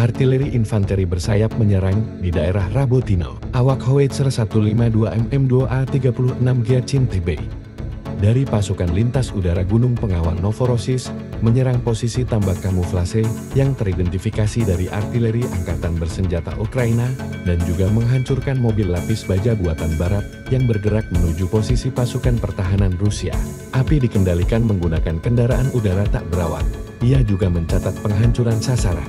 artileri infanteri bersayap menyerang di daerah Rabotino. Awak Howitzer 152 MM2A 36 Giachin TB dari pasukan lintas udara Gunung Pengawal Novorossiysk menyerang posisi tambak kamuflase yang teridentifikasi dari artileri angkatan bersenjata Ukraina dan juga menghancurkan mobil lapis baja buatan barat yang bergerak menuju posisi pasukan pertahanan Rusia. Api dikendalikan menggunakan kendaraan udara tak berawak. Ia juga mencatat penghancuran sasaran.